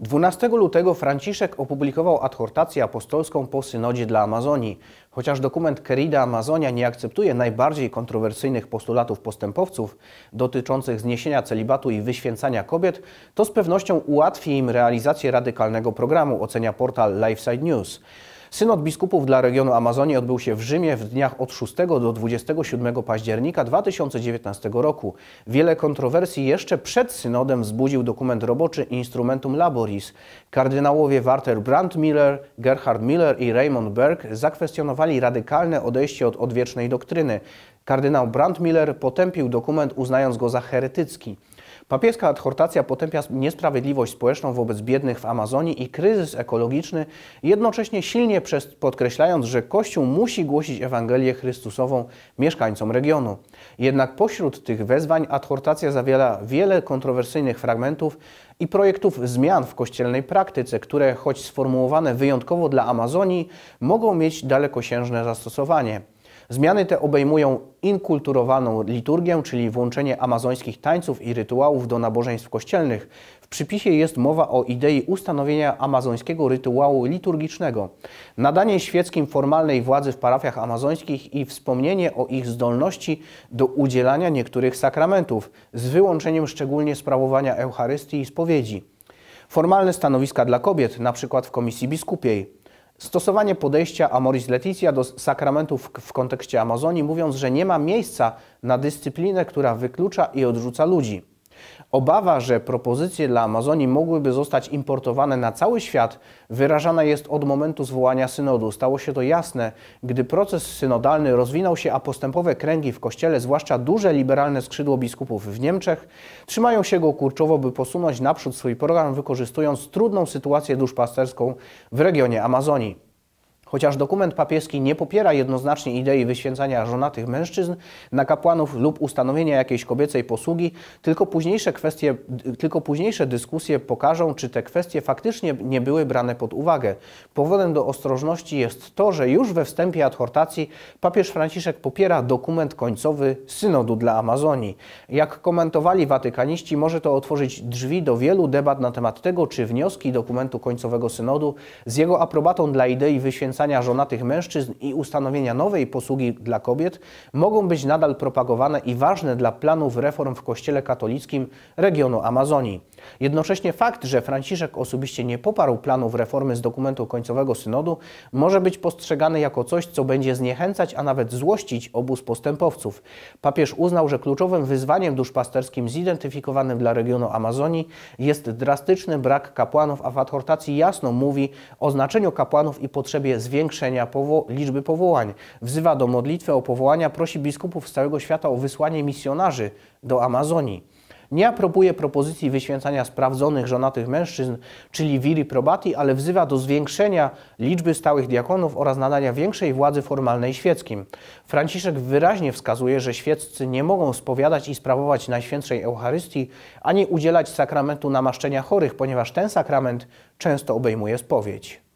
12 lutego Franciszek opublikował adhortację apostolską po synodzie dla Amazonii. Chociaż dokument Querida Amazonia nie akceptuje najbardziej kontrowersyjnych postulatów postępowców dotyczących zniesienia celibatu i wyświęcania kobiet, to z pewnością ułatwi im realizację radykalnego programu, ocenia portal LifeSide News. Synod biskupów dla regionu Amazonii odbył się w Rzymie w dniach od 6 do 27 października 2019 roku. Wiele kontrowersji jeszcze przed synodem wzbudził dokument roboczy Instrumentum Laboris. Kardynałowie Walter Brandmiller, Gerhard Miller i Raymond Berg zakwestionowali radykalne odejście od odwiecznej doktryny. Kardynał Brandmiller potępił dokument uznając go za heretycki. Papieska adhortacja potępia niesprawiedliwość społeczną wobec biednych w Amazonii i kryzys ekologiczny, jednocześnie silnie podkreślając, że Kościół musi głosić Ewangelię Chrystusową mieszkańcom regionu. Jednak pośród tych wezwań adhortacja zawiera wiele kontrowersyjnych fragmentów i projektów zmian w kościelnej praktyce, które, choć sformułowane wyjątkowo dla Amazonii, mogą mieć dalekosiężne zastosowanie. Zmiany te obejmują inkulturowaną liturgię, czyli włączenie amazońskich tańców i rytuałów do nabożeństw kościelnych. W przypisie jest mowa o idei ustanowienia amazońskiego rytuału liturgicznego, nadanie świeckim formalnej władzy w parafiach amazońskich i wspomnienie o ich zdolności do udzielania niektórych sakramentów, z wyłączeniem szczególnie sprawowania Eucharystii i spowiedzi. Formalne stanowiska dla kobiet, np. w Komisji Biskupiej, Stosowanie podejścia Amoris Leticia do sakramentów w kontekście Amazonii, mówiąc, że nie ma miejsca na dyscyplinę, która wyklucza i odrzuca ludzi. Obawa, że propozycje dla Amazonii mogłyby zostać importowane na cały świat, wyrażana jest od momentu zwołania synodu. Stało się to jasne, gdy proces synodalny rozwinął się, a postępowe kręgi w kościele, zwłaszcza duże liberalne skrzydło biskupów w Niemczech, trzymają się go kurczowo, by posunąć naprzód swój program, wykorzystując trudną sytuację duszpasterską w regionie Amazonii. Chociaż dokument papieski nie popiera jednoznacznie idei wyświęcania żonatych mężczyzn na kapłanów lub ustanowienia jakiejś kobiecej posługi, tylko późniejsze, kwestie, tylko późniejsze dyskusje pokażą, czy te kwestie faktycznie nie były brane pod uwagę. Powodem do ostrożności jest to, że już we wstępie adhortacji papież Franciszek popiera dokument końcowy synodu dla Amazonii. Jak komentowali watykaniści, może to otworzyć drzwi do wielu debat na temat tego, czy wnioski dokumentu końcowego synodu z jego aprobatą dla idei wyświęcania poświęcania żonatych mężczyzn i ustanowienia nowej posługi dla kobiet mogą być nadal propagowane i ważne dla planów reform w Kościele katolickim regionu Amazonii. Jednocześnie fakt, że Franciszek osobiście nie poparł planów reformy z dokumentu końcowego synodu, może być postrzegany jako coś, co będzie zniechęcać, a nawet złościć obóz postępowców. Papież uznał, że kluczowym wyzwaniem duszpasterskim zidentyfikowanym dla regionu Amazonii jest drastyczny brak kapłanów, a w adhortacji jasno mówi o znaczeniu kapłanów i potrzebie zwiększenia powo liczby powołań. Wzywa do modlitwy o powołania, prosi biskupów z całego świata o wysłanie misjonarzy do Amazonii. Nie aprobuje propozycji wyświęcania sprawdzonych żonatych mężczyzn, czyli viri probati, ale wzywa do zwiększenia liczby stałych diakonów oraz nadania większej władzy formalnej świeckim. Franciszek wyraźnie wskazuje, że świeccy nie mogą spowiadać i sprawować Najświętszej Eucharystii, ani udzielać sakramentu namaszczenia chorych, ponieważ ten sakrament często obejmuje spowiedź.